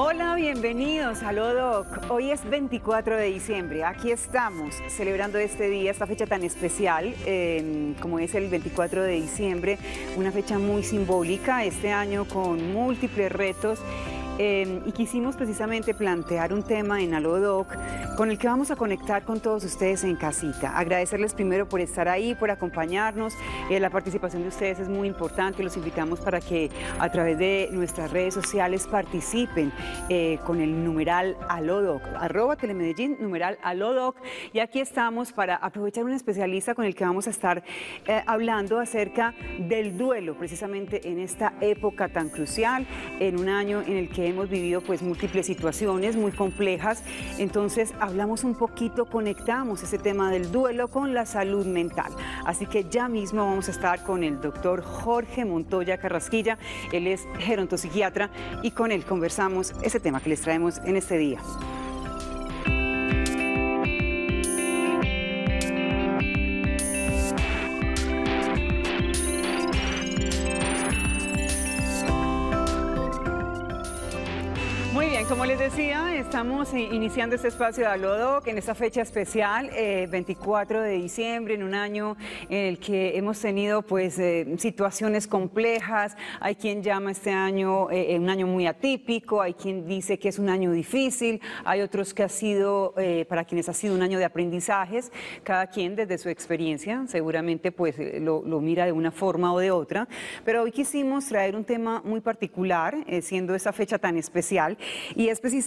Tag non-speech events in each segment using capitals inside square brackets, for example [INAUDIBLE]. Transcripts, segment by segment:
Hola, bienvenidos a Lodoc. Hoy es 24 de diciembre. Aquí estamos celebrando este día, esta fecha tan especial em, como es el 24 de diciembre, una fecha muy simbólica este año con múltiples retos Em, y quisimos precisamente plantear un tema en Alodoc con el que vamos a conectar con todos ustedes en casita. Agradecerles primero por estar ahí, por acompañarnos. Eh, la participación de ustedes es muy importante. Los invitamos para que a través de nuestras redes sociales participen eh, con el numeral Alodoc, arroba Telemedellín, numeral Alodoc. Y aquí estamos para aprovechar un especialista con el que vamos a estar eh, hablando acerca del duelo, precisamente en esta época tan crucial, en un año en el que hemos vivido pues múltiples situaciones muy complejas, entonces hablamos un poquito, conectamos ese tema del duelo con la salud mental. Así que ya mismo vamos a estar con el doctor Jorge Montoya Carrasquilla, él es gerontopsiquiatra y con él conversamos ese tema que les traemos en este día. Decía, estamos iniciando este espacio de Alodoc en esta fecha especial, 24 eh, de diciembre, en un año en el que hemos tenido pues eh, situaciones complejas. Hay quien llama este año eh, un año muy atípico, hay quien dice que es un año difícil, hay otros que ha sido, para quienes ha sido un año de aprendizajes, cada quien desde su experiencia seguramente pues lo, lo mira de una forma o de otra. Pero hoy quisimos traer un tema muy particular, siendo esa fecha tan especial y es precisamente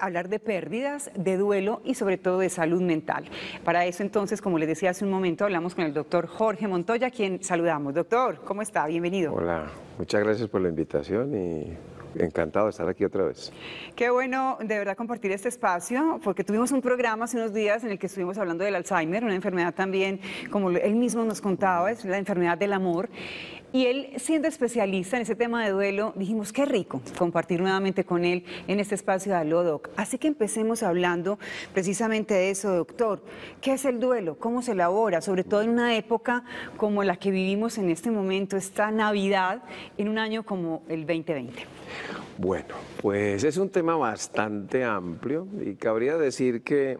hablar de pérdidas, de duelo y sobre todo de salud mental. Para eso entonces, como les decía hace un momento, hablamos con el doctor Jorge Montoya, quien saludamos. Doctor, ¿cómo está? Bienvenido. Hola, muchas gracias por la invitación y encantado de estar aquí otra vez. Qué bueno de verdad compartir este espacio, porque tuvimos un programa hace unos días en el que estuvimos hablando del Alzheimer, una enfermedad también, como él mismo nos contaba, es la enfermedad del amor. Y él, siendo especialista en ese tema de duelo, dijimos, qué rico compartir nuevamente con él en este espacio de Alodoc. Así que empecemos hablando precisamente de eso, doctor. ¿Qué es el duelo? ¿Cómo se elabora? Sobre todo en una época como la que vivimos en este momento, esta Navidad, en un año como el 2020. Bueno, pues es un tema bastante amplio y cabría decir que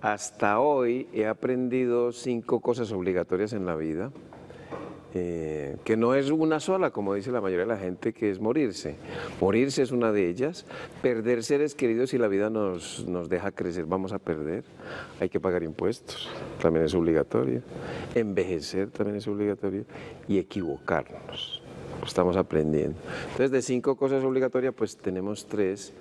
hasta hoy he aprendido cinco cosas obligatorias en la vida eh, que no es una sola, como dice la mayoría de la gente, que es morirse. Morirse es una de ellas. Perder seres queridos si la vida nos, nos deja crecer, vamos a perder. Hay que pagar impuestos, también es obligatorio. Envejecer también es obligatorio. Y equivocarnos. Estamos aprendiendo. Entonces, de cinco cosas obligatorias, pues tenemos tres,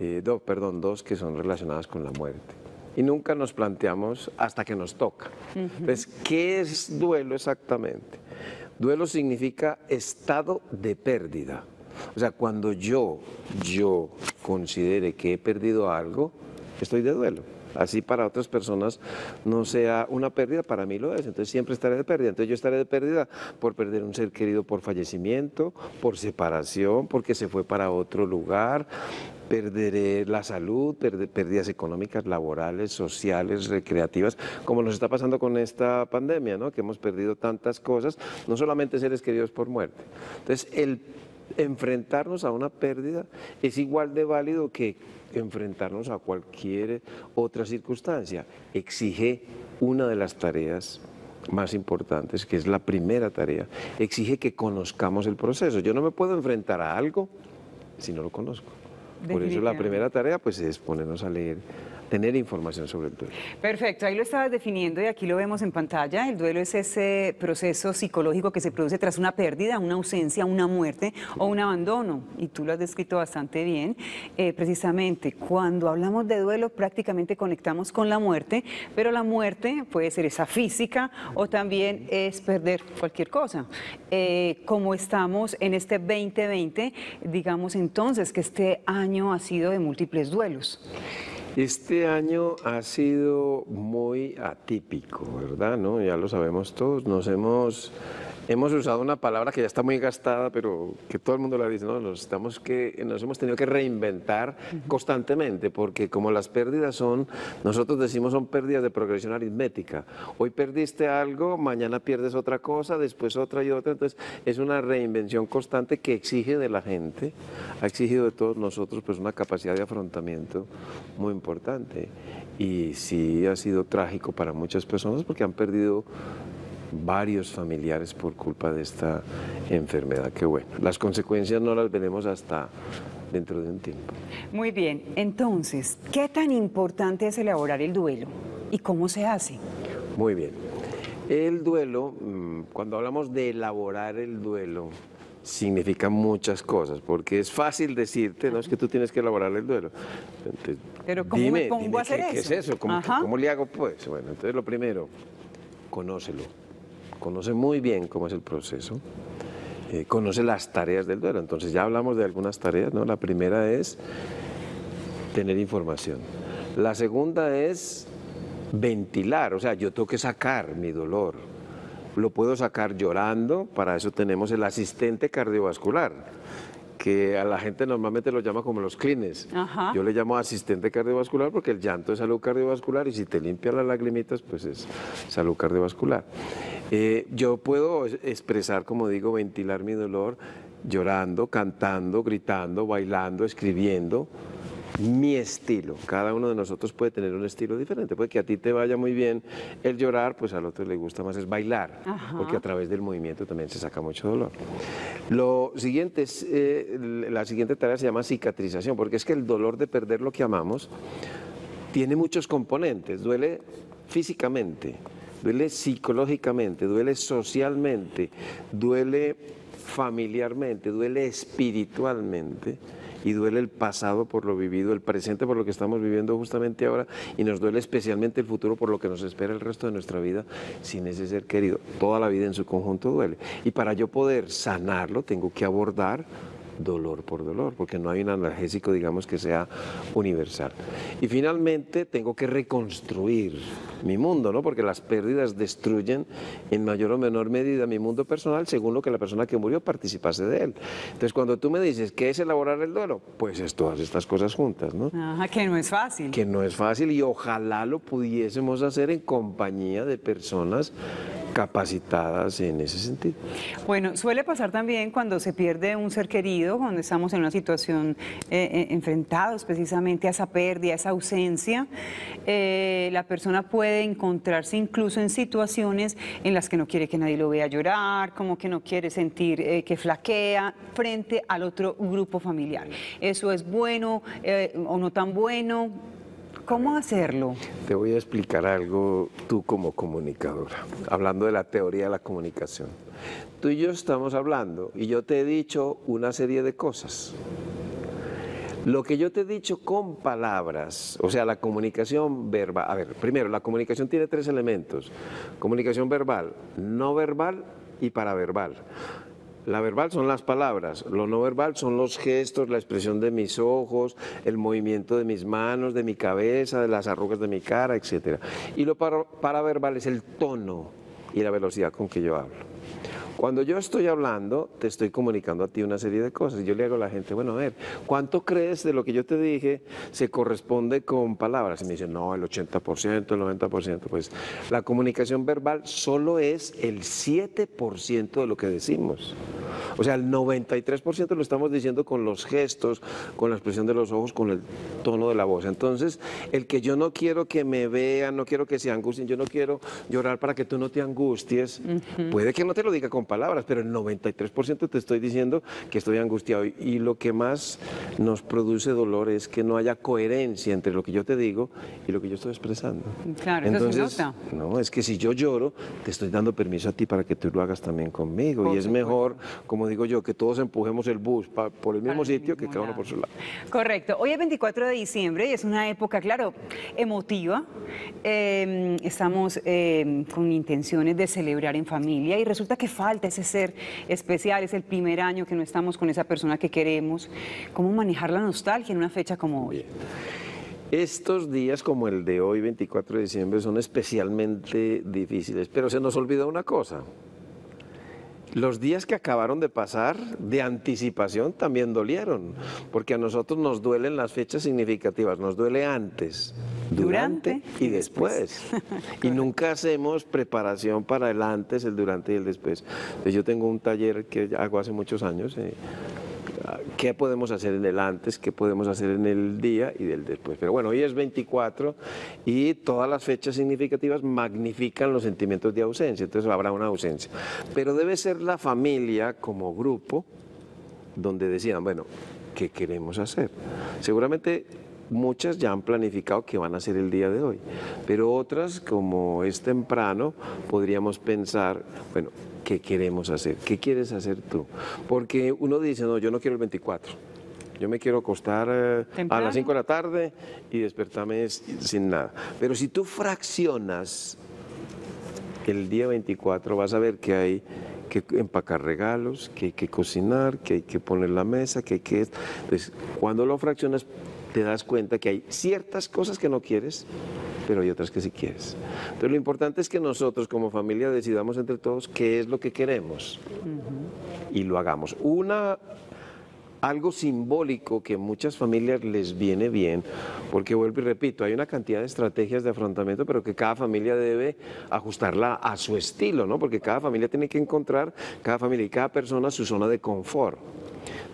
eh, perdón, dos que son relacionadas con la muerte y nunca nos planteamos hasta que nos toca. Entonces, ¿qué es duelo exactamente? Duelo significa estado de pérdida. O sea, cuando yo, yo considere que he perdido algo, estoy de duelo. Así para otras personas no sea una pérdida, para mí lo es. Entonces siempre estaré de pérdida. Entonces yo estaré de pérdida por perder un ser querido por fallecimiento, por separación, porque se fue para otro lugar, perderé la salud, pérdidas económicas, laborales, sociales, recreativas, como nos está pasando con esta pandemia, ¿no? que hemos perdido tantas cosas, no solamente seres queridos por muerte. Entonces, el enfrentarnos a una pérdida es igual de válido que enfrentarnos a cualquier otra circunstancia. Exige una de las tareas más importantes, que es la primera tarea, exige que conozcamos el proceso. Yo no me puedo enfrentar a algo si no lo conozco. Por eso la primera tarea pues es ponernos a leer tener información sobre el duelo. Perfecto, ahí lo estabas definiendo y aquí lo vemos en pantalla. El duelo es ese proceso psicológico que se produce tras una pérdida, una ausencia, una muerte o un abandono. Y tú lo has descrito bastante bien. Eh, precisamente, cuando hablamos de duelo prácticamente conectamos con la muerte, pero la muerte puede ser esa física o también es perder cualquier cosa. Eh, como estamos en este 2020, digamos entonces que este año ha sido de múltiples duelos. Este año ha sido muy atípico, ¿verdad? ¿No? Ya lo sabemos todos. Nos hemos hemos usado una palabra que ya está muy gastada, pero que todo el mundo la dice, ¿no? Nos, estamos que, nos hemos tenido que reinventar constantemente, porque como las pérdidas son, nosotros decimos son pérdidas de progresión aritmética. Hoy perdiste algo, mañana pierdes otra cosa, después otra y otra, entonces es una reinvención constante que exige de la gente, ha exigido de todos nosotros pues una capacidad de afrontamiento muy importante. Y sí ha sido trágico para muchas personas porque han perdido varios familiares por culpa de esta enfermedad. Que bueno, las consecuencias no las veremos hasta dentro de un tiempo. Muy bien, entonces, ¿qué tan importante es elaborar el duelo y cómo se hace? Muy bien. El duelo, mm, cuando hablamos de elaborar el duelo, significa muchas cosas, porque es fácil decirte, no es que tú tienes que elaborar el duelo. Pero ¿cómo, dime, ¿cómo hacer qué, eso? ¿Qué es eso? ¿Cómo, ¿Cómo, le hago pues? Bueno, entonces lo primero, conócelo conoce muy bien cómo es el proceso, eh, conoce las tareas del duelo. Entonces ya hablamos de algunas tareas, ¿no? La primera es tener información. La segunda es ventilar, o sea, yo tengo que sacar mi dolor. Lo puedo sacar llorando, para eso tenemos el asistente cardiovascular que a la gente normalmente lo llama como los clines. Yo le llamo asistente cardiovascular porque el llanto es salud cardiovascular y si te limpia las lagrimitas, pues es salud cardiovascular. Eh, yo puedo expresar, como digo, ventilar mi dolor llorando, cantando, gritando, bailando, escribiendo mi estilo. Cada uno de nosotros puede tener un estilo diferente. Puede que a ti te vaya muy bien el llorar, pues al otro le gusta más es bailar, porque a través del movimiento también se saca mucho dolor. Lo siguiente es, eh, la siguiente tarea se llama cicatrización, porque es que el dolor de perder lo que amamos tiene muchos componentes. Duele físicamente, duele psicológicamente, duele socialmente, duele familiarmente, duele espiritualmente y duele el pasado por lo vivido, el presente por lo que estamos viviendo justamente ahora y nos duele especialmente el futuro por lo que nos espera el resto de nuestra vida sin ese ser querido. Toda la vida en su conjunto duele. Y para yo poder sanarlo tengo que abordar dolor por dolor, porque no hay un analgésico, digamos, que sea universal. Y finalmente tengo que reconstruir mi mundo, ¿no? Porque las pérdidas destruyen en mayor o menor medida mi mundo personal según lo que la persona que murió participase de él. Entonces, cuando tú me dices, ¿qué es elaborar el duelo? Pues es todas estas cosas juntas, ¿no? Ajá, que no es fácil. Que no es fácil y ojalá lo pudiésemos hacer en compañía de personas capacitadas en ese sentido. Bueno, suele pasar también cuando se pierde un ser querido, cuando estamos en una situación eh, eh, enfrentados precisamente a esa pérdida, a esa ausencia, eh, la persona puede encontrarse incluso en situaciones en las que no quiere que nadie lo vea llorar, como que no quiere sentir que flaquea frente al otro grupo familiar. ¿Eso es bueno o no tan bueno? ¿Cómo hacerlo? Te voy a explicar algo tú como comunicadora, hablando de la teoría de la comunicación. Tú y yo estamos hablando y yo te he dicho una serie de cosas. Lo que yo te he dicho con palabras, o sea, la comunicación verbal. A ver, primero, la comunicación tiene tres elementos. Comunicación verbal, no verbal y paraverbal. La verbal son las palabras, lo no verbal son los gestos, la expresión de mis ojos, el movimiento de mis manos, de mi cabeza, de las arrugas de mi cara, etc. Y lo paraverbal es el tono y la velocidad con que yo hablo. Cuando yo estoy hablando, te estoy comunicando a ti una serie de cosas. Yo le hago a la gente, bueno, a ver, ¿cuánto crees de lo que yo te dije se corresponde con palabras? Y me dicen, no, el 80%, el 90%. Pues la comunicación verbal solo es el 7% de lo que decimos. O sea, el 93% lo estamos diciendo con los gestos, con la expresión de los ojos, con el tono de la voz. Entonces, el que yo no quiero que me vean, no quiero que se angustien, yo no quiero llorar para que tú no te angusties, puede que no te lo diga con palabras, pero el 93% te estoy diciendo que estoy angustiado. Y lo que más nos produce dolor es que no haya coherencia entre lo que yo te digo y lo que yo estoy expresando. Claro, Entonces, no, es que si yo lloro, te estoy dando permiso a ti para que tú lo hagas también conmigo. y es mejor, como digo yo, que todos empujemos el bus por el mismo sitio que cada uno por su lado. Correcto. Hoy es 24 de diciembre y es una época, claro, emotiva. Em, estamos em, con intenciones de celebrar en familia y resulta que falta ese ser especial, es el primer año que no estamos con esa persona que queremos. ¿Cómo manejar la nostalgia en una fecha como hoy? Estos días como el de hoy, 24 de diciembre, son especialmente difíciles, pero se nos olvida una cosa. Los días que acabaron de pasar de anticipación también dolieron, porque a nosotros nos duelen las fechas significativas, nos duele antes, durante, y después. [LAUGHS] y nunca hacemos preparación para el antes, el durante y el después. yo tengo un taller que hago hace muchos años. Eh, qué podemos hacer en el antes, qué podemos hacer en el día y del después. Pero bueno, hoy es 24 y todas las fechas significativas magnifican los sentimientos de ausencia, entonces habrá una ausencia. Pero debe ser la familia como grupo donde decidan, bueno, ¿qué queremos hacer? Seguramente muchas ya han planificado que van a ser el día de hoy, pero otras, como es temprano, podríamos pensar, bueno, qué queremos hacer, qué quieres hacer tú. Porque uno dice, no, yo no quiero el 24. Yo me quiero acostar eh, a las 5 de la tarde y despertarme sin nada. Pero si tú fraccionas el día 24, vas a ver que hay que empacar regalos, que hay que cocinar, que hay que poner la mesa, que hay que... Entonces, cuando lo fraccionas, te das cuenta que hay ciertas cosas que no quieres pero hay otras que sí quieres. Entonces lo importante es que nosotros como familia decidamos entre todos qué es lo que queremos y lo hagamos. Una algo simbólico que muchas familias les viene bien, porque vuelvo y repito, hay una cantidad de estrategias de afrontamiento, pero que cada familia debe ajustarla a su estilo, ¿no? Porque cada familia tiene que encontrar, cada familia y cada persona su zona de confort.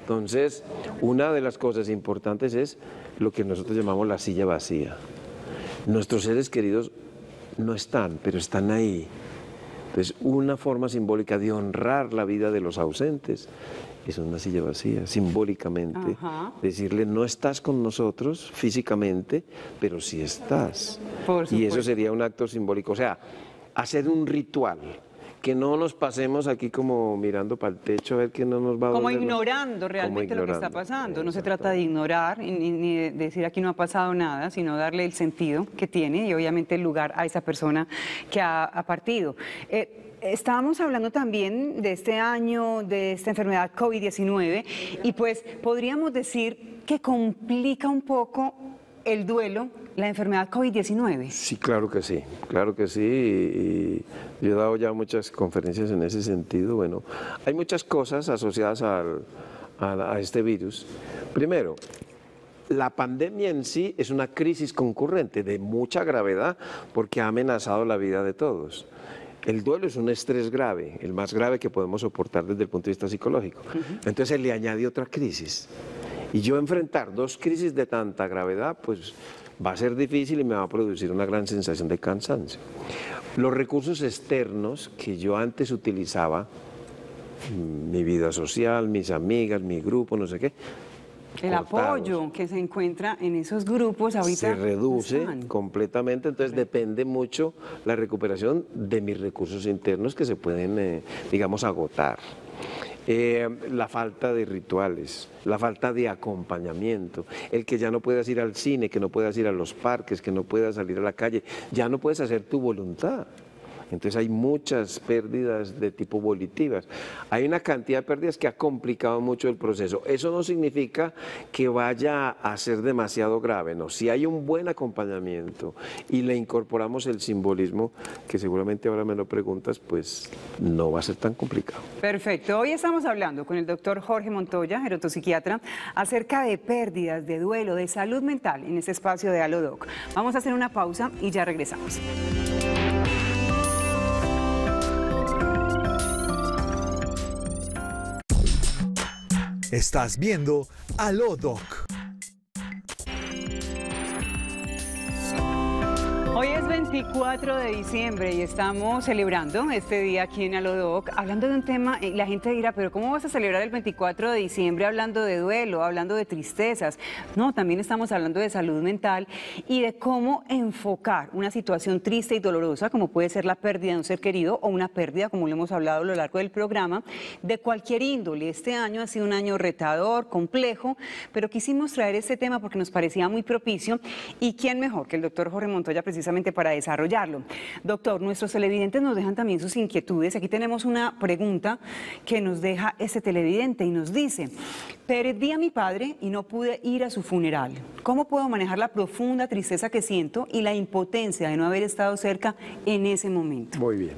Entonces, una de las cosas importantes es lo que nosotros llamamos la silla vacía. Nuestros seres queridos no están, pero están ahí. Entonces, una forma simbólica de honrar la vida de los ausentes es una silla vacía, simbólicamente. Decirle, no estás con nosotros físicamente, pero sí estás. y eso sería un acto simbólico. O sea, hacer un ritual que no nos pasemos aquí como mirando para el techo a ver que no nos va a Como ignorando realmente lo que está pasando. No se trata de ignorar ni, de decir aquí no ha pasado nada, sino darle el sentido que tiene y obviamente el lugar a esa persona que ha, partido. Eh, estábamos hablando también de este año, de esta enfermedad COVID-19 y pues podríamos decir que complica un poco el duelo la enfermedad COVID-19? Sí, claro que sí, claro que sí. Y, yo he dado ya muchas conferencias en ese sentido. Bueno, hay muchas cosas asociadas a, este virus. Primero, la pandemia en sí es una crisis concurrente de mucha gravedad porque ha amenazado la vida de todos. El duelo es un estrés grave, el más grave que podemos soportar desde el punto de vista psicológico. Entonces se le añade otra crisis. Y yo enfrentar dos crisis de tanta gravedad, pues va a ser difícil y me va a producir una gran sensación de cansancio. Los recursos externos que yo antes utilizaba, mm, mi vida social, mis amigas, mi grupo, no sé qué. El apoyo que se encuentra en esos grupos ahorita. Se reduce completamente, entonces depende mucho la recuperación de mis recursos internos que se pueden, eh, digamos, agotar. Eh, la falta de rituales, la falta de acompañamiento, el que ya no puedas ir al cine, que no puedas ir a los parques, que no puedas salir a la calle, ya no puedes hacer tu voluntad. Entonces hay muchas pérdidas de tipo volitivas. Hay una cantidad de pérdidas que ha complicado mucho el proceso. Eso no significa que vaya a ser demasiado grave, no. Si hay un buen acompañamiento y le incorporamos el simbolismo, que seguramente ahora me lo preguntas, pues no va a ser tan complicado. Perfecto. Hoy estamos hablando con el doctor Jorge Montoya, gerontopsiquiatra, acerca de pérdidas, de duelo, de salud mental en este espacio de Alodoc. Vamos a hacer una pausa y ya regresamos. Estás viendo Alodoc. 24 de diciembre y estamos celebrando este día aquí en Alodoc, hablando de un tema, la gente dirá, pero ¿cómo vas a celebrar el 24 de diciembre hablando de duelo, hablando de tristezas? No, también estamos hablando de salud mental y de cómo enfocar una situación triste y dolorosa, como puede ser la pérdida de un ser querido o una pérdida, como lo hemos hablado a lo largo del programa, de cualquier índole. Este año ha sido un año retador, complejo, pero quisimos traer este tema porque nos parecía muy propicio y quién mejor que el doctor Jorge Montoya, precisamente para esa desarrollarlo. Doctor, nuestros televidentes nos dejan también sus inquietudes. Aquí tenemos una pregunta que nos deja ese televidente y nos dice, perdí a mi padre y no pude ir a su funeral. ¿Cómo puedo manejar la profunda tristeza que siento y la impotencia de no haber estado cerca en ese momento? Muy bien.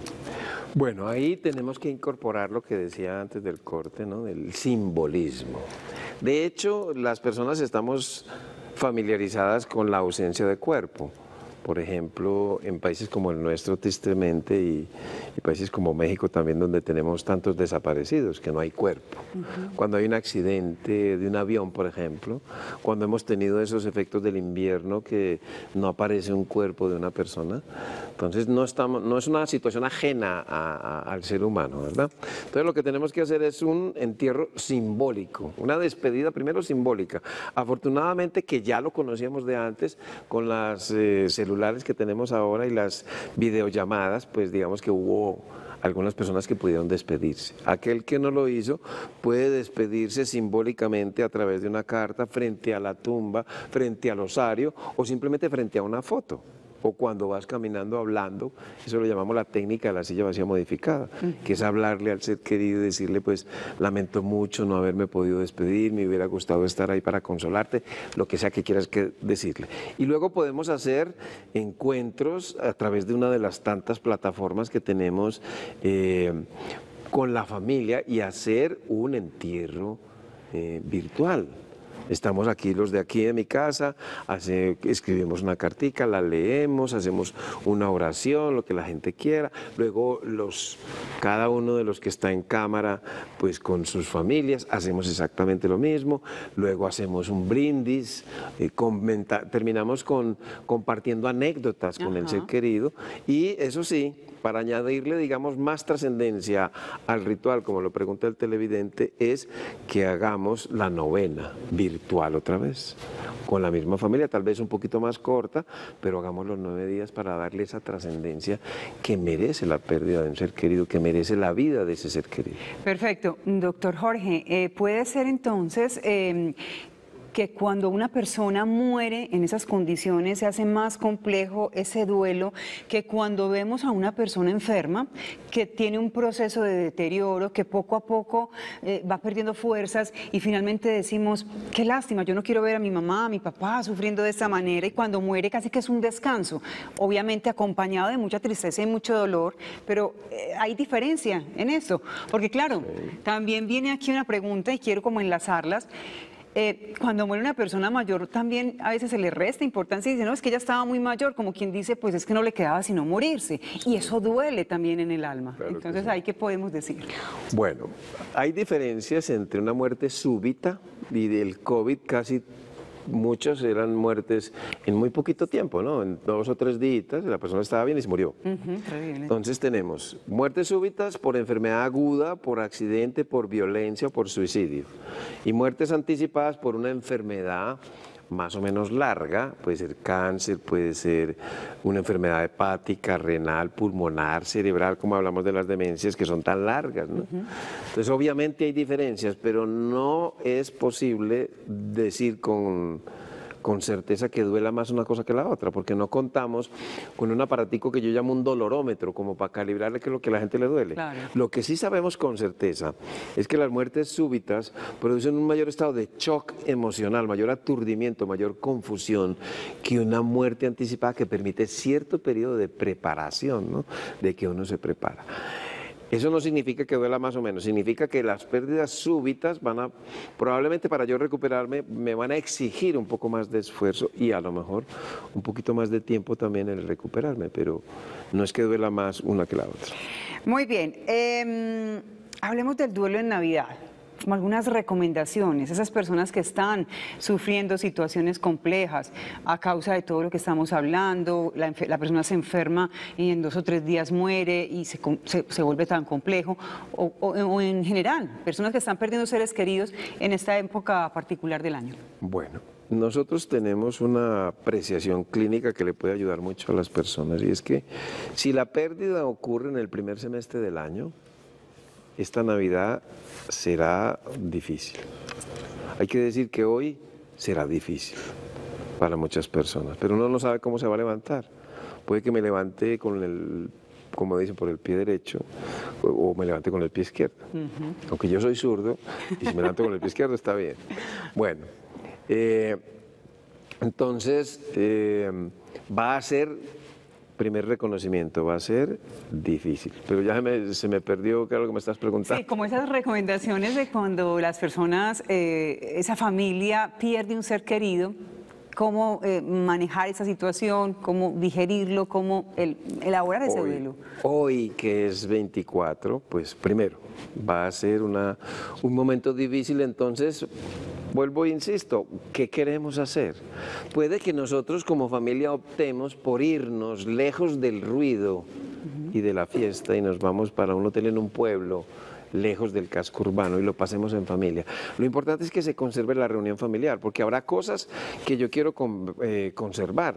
Bueno, ahí tenemos que incorporar lo que decía antes del corte, ¿no? Del simbolismo. De hecho, las personas estamos familiarizadas con la ausencia de cuerpo. Por ejemplo, en países como el nuestro, tristemente, y, países como México también, donde tenemos tantos desaparecidos, que no hay cuerpo. Cuando hay un accidente de un avión, por ejemplo, cuando hemos tenido esos efectos del invierno que no aparece un cuerpo de una persona, entonces no, estamos, no es una situación ajena al ser humano, ¿verdad? Entonces lo que tenemos que hacer es un entierro simbólico, una despedida primero simbólica. Afortunadamente que ya lo conocíamos de antes con las eh, celulares que tenemos ahora y las videollamadas, pues digamos que hubo algunas personas que pudieron despedirse. Aquel que no lo hizo puede despedirse simbólicamente a través de una carta frente a la tumba, frente al osario o simplemente frente a una foto o cuando vas caminando hablando, eso lo llamamos la técnica de la silla vacía modificada, que es hablarle al ser querido y decirle, pues lamento mucho no haberme podido despedir, me hubiera gustado estar ahí para consolarte, lo que sea que quieras que decirle. Y luego podemos hacer encuentros a través de una de las tantas plataformas que tenemos eh, con la familia y hacer un entierro eh, virtual. Estamos aquí, los de aquí de mi casa, escribimos una cartica, la leemos, hacemos una oración, lo que la gente quiera. Luego los, cada uno de los que está en cámara, pues con sus familias, hacemos exactamente lo mismo. Luego hacemos un brindis, eh, terminamos con, compartiendo anécdotas con el ser querido y eso sí, para añadirle, digamos, más trascendencia al ritual, como lo pregunta el televidente, es que hagamos la novena virtual otra vez, con la misma familia, tal vez un poquito más corta, pero hagamos los nueve días para darle esa trascendencia que merece la pérdida de un ser querido, que merece la vida de ese ser querido. Perfecto. Doctor Jorge, eh, puede ser entonces em, que cuando una persona muere en esas condiciones se hace más complejo ese duelo que cuando vemos a una persona enferma que tiene un proceso de deterioro, que poco a poco eh, va perdiendo fuerzas y finalmente decimos, qué lástima, yo no quiero ver a mi mamá, a mi papá sufriendo de esta manera y cuando muere casi que es un descanso, obviamente acompañado de mucha tristeza y mucho dolor, pero eh, hay diferencia en eso, porque claro, también viene aquí una pregunta y quiero como enlazarlas. Eh, cuando muere una persona mayor también a veces se le resta importancia y dice, no, es que ella estaba muy mayor, como quien dice, pues es que no le quedaba sino morirse. Y eso duele también en el alma. Entonces, ¿ahí qué podemos decir? Bueno, hay diferencias entre una muerte súbita y del COVID casi muchas eran muertes en muy poquito tiempo, ¿no? En dos o tres días la persona estaba bien y se murió. Entonces tenemos muertes súbitas por enfermedad aguda, por accidente, por violencia o por suicidio. Y muertes anticipadas por una enfermedad más o menos larga, puede ser cáncer, puede ser una enfermedad hepática, renal, pulmonar, cerebral, como hablamos de las demencias que son tan largas. Entonces, obviamente hay diferencias, pero no es posible decir con con certeza que duela más una cosa que la otra, porque no contamos con un aparatico que yo llamo un dolorómetro, como para calibrarle qué es lo que a la gente le duele. Lo que sí sabemos con certeza es que las muertes súbitas producen un mayor estado de shock emocional, mayor aturdimiento, mayor confusión que una muerte anticipada que permite cierto periodo de preparación, ¿no? de que uno se prepara. Eso no significa que duela más o menos, significa que las pérdidas súbitas van a, probablemente para yo recuperarme, me van a exigir un poco más de esfuerzo y a lo mejor un poquito más de tiempo también en recuperarme, pero no es que duela más una que la otra. Muy bien, em, hablemos del duelo en Navidad como algunas recomendaciones, esas personas que están sufriendo situaciones complejas a causa de todo lo que estamos hablando, la, persona se enferma y en dos o tres días muere y se, se, vuelve tan complejo, o, o, en general, personas que están perdiendo seres queridos en esta época particular del año. Bueno. Nosotros tenemos una apreciación clínica que le puede ayudar mucho a las personas y es que si la pérdida ocurre en el primer semestre del año, esta Navidad será difícil. Hay que decir que hoy será difícil para muchas personas, pero uno no sabe cómo se va a levantar, puede que me levante con el como dicen, por el pie derecho o, o me levante con el pie izquierdo. Aunque yo soy zurdo y si me levanto con el pie izquierdo está bien. Bueno, eh, entonces eh, va a ser, primer reconocimiento, va a ser difícil. Pero ya se me, se me perdió, ¿qué es lo que me estás preguntando? Sí, como esas recomendaciones de cuando las personas, eh, esa familia pierde un ser querido, cómo eh, manejar esa situación, cómo digerirlo, cómo el- elaborar ese hoy, duelo. hoy, que es 24, pues primero, va a ser una, un momento difícil, entonces, vuelvo e insisto, ¿qué queremos hacer? Puede que nosotros como familia optemos por irnos lejos del ruido y de la fiesta y nos vamos para un hotel en un pueblo lejos del casco urbano y lo pasemos en familia. Lo importante es que se conserve la reunión familiar, porque habrá cosas que yo quiero eh, conservar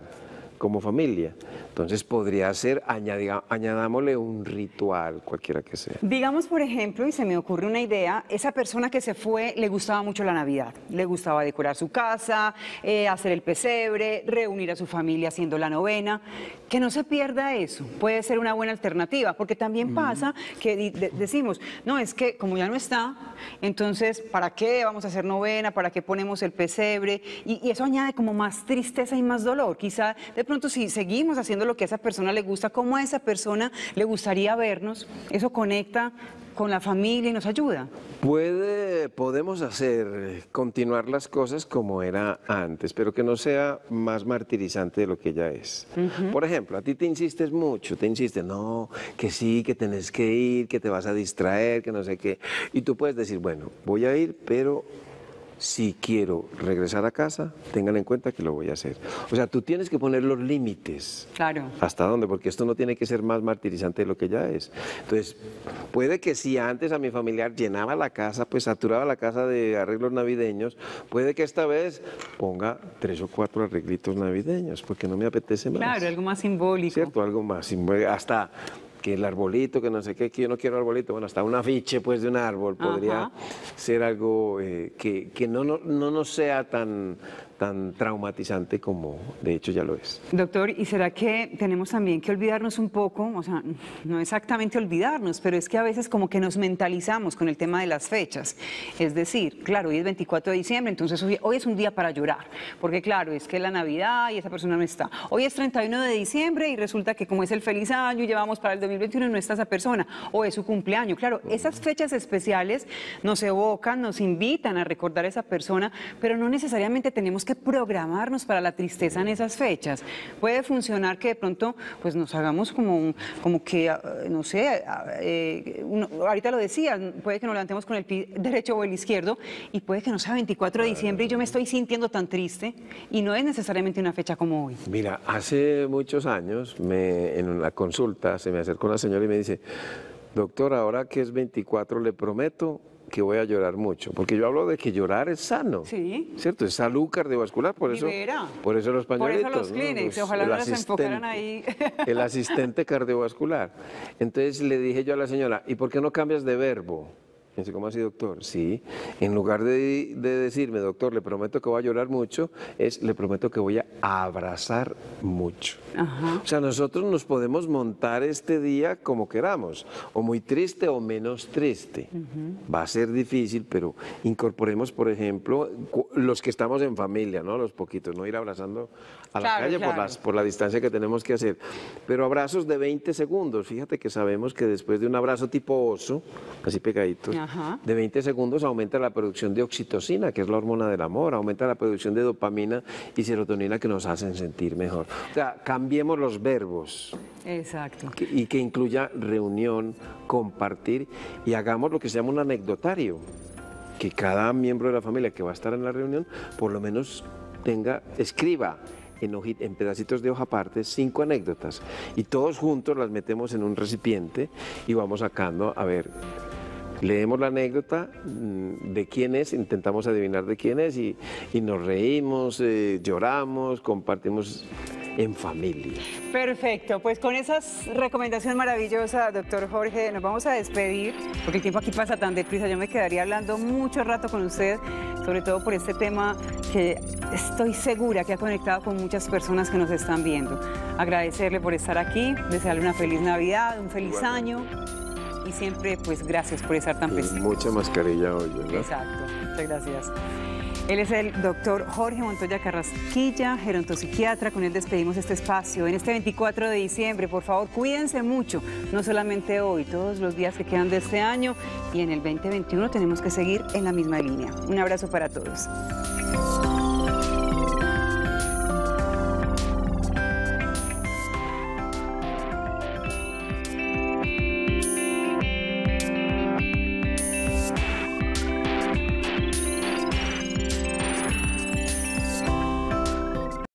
como familia. Entonces podría ser, añadiga- añadámosle un ritual, cualquiera que sea. Digamos, por ejemplo, y se me ocurre una idea, esa persona que se fue le gustaba mucho la Navidad, le gustaba decorar su casa, eh, hacer el pesebre, reunir a su familia haciendo la novena, que no se pierda eso, puede ser una buena alternativa, porque también pasa que de- decimos, no, es que como ya no está, entonces, ¿para qué vamos a hacer novena? ¿Para qué ponemos el pesebre? Y, y eso añade como más tristeza y más dolor. Quizá de pronto si seguimos haciendo lo que a esa persona le gusta, cómo a esa persona le gustaría vernos, eso conecta con la familia y nos ayuda. Puede, podemos hacer, eh, continuar las cosas como era antes, pero que no sea más martirizante de lo que ya es. Por ejemplo, a ti te insistes mucho, te insistes, no, que sí, que tenés que ir, que te vas a distraer, que no sé qué. Y tú puedes decir, bueno, voy a ir, pero si quiero regresar a casa, tengan en cuenta que lo voy a hacer. O sea, tú tienes que poner los límites. Claro. ¿Hasta dónde? Porque esto no tiene que ser más martirizante de lo que ya es. Entonces, puede que si antes a mi familiar llenaba la casa, pues saturaba la casa de arreglos navideños, puede que esta vez ponga tres o cuatro arreglitos navideños, porque no me apetece más. Claro, algo más simbólico. ¿Cierto? Algo más. simbólico, Hasta que el arbolito, que no sé qué, que yo no quiero arbolito, bueno, hasta un afiche pues de un árbol podría Ajá. ser algo eh, que, que no, no, no nos sea tan, tan traumatizante como de hecho ya lo es. Doctor, ¿y será que tenemos también que olvidarnos un poco? O sea, no exactamente olvidarnos, pero es que a veces como que nos mentalizamos con el tema de las fechas. Es decir, claro, hoy es 24 de diciembre, entonces hoy, hoy es un día para llorar, porque claro, es que es la Navidad y esa persona no está. Hoy es 31 de diciembre y resulta que como es el feliz año y llevamos para el 2021 y no está esa persona, o es su cumpleaños. Claro, esas fechas especiales nos evocan, nos invitan a recordar a esa persona, pero no necesariamente tenemos que programarnos para la tristeza en esas fechas. Puede funcionar que de pronto pues nos hagamos como, un- como que, ah, no sé, ah, eh, uno- ahorita lo decía, puede que nos levantemos con el pie derecho o el izquierdo y puede que no sea 24 de diciembre y yo me estoy sintiendo tan triste y no es necesariamente una fecha como hoy. Mira, hace muchos años me, en la consulta se me acercó una señora y me dice, doctor, ahora que es 24 le prometo que voy a llorar mucho, porque yo hablo de que llorar es sano, Sí. ¿cierto? Es salud cardiovascular, por eso, Libera. por eso los Por eso pañuelitos. los ¿no? Kleenex, ojalá el no enfocaran ahí. [LAUGHS] El asistente cardiovascular. Entonces le dije yo a la señora, ¿y por qué no cambias de verbo? Me dice, ¿cómo así, doctor? Sí, en lugar de, de decirme, doctor, le prometo que voy a llorar mucho, es, le prometo que voy a abrazar mucho. Ajá. O sea, nosotros nos podemos montar este día como queramos, o muy triste o menos triste. Va a ser difícil, pero incorporemos, por ejemplo, los que estamos en familia, ¿no? Los poquitos, no ir abrazando a la Claro, calle por, claro. las, por la distancia que tenemos que hacer. Pero abrazos de 20 segundos. Fíjate que sabemos que después de un abrazo tipo oso, así pegaditos, Ajá. de 20 segundos aumenta la producción de oxitocina, que es la hormona del amor, aumenta la producción de dopamina y serotonina que nos hacen sentir mejor. O sea, cambiemos los verbos Exacto. que- y que incluya reunión, compartir y hagamos lo que se llama un anecdotario. Que cada miembro de la familia que va a estar en la reunión, por lo menos tenga, escriba en, en pedacitos de hoja aparte cinco anécdotas y todos juntos las metemos en un recipiente y vamos sacando, a ver, leemos la anécdota mm, de quién es, intentamos adivinar de quién es y, y nos reímos, eh, lloramos, compartimos en familia. Perfecto, pues con esas recomendaciones maravillosas, doctor Jorge, nos vamos a despedir, porque el tiempo aquí pasa tan deprisa, yo me quedaría hablando mucho rato con usted, sobre todo por este tema que estoy segura que ha conectado con muchas personas que nos están viendo. Agradecerle por estar aquí, desearle una feliz Navidad, un feliz año y siempre pues gracias por estar tan presente. mucha mascarilla hoy, ¿verdad? Exacto, muchas gracias. Él es el doctor Jorge Montoya Carrasquilla, gerontopsiquiatra. Con él despedimos este espacio en este 24 de diciembre. Por favor, cuídense mucho, no solamente hoy, todos los días que quedan de este año y en el 2021 tenemos que seguir en la misma línea. Un abrazo para todos.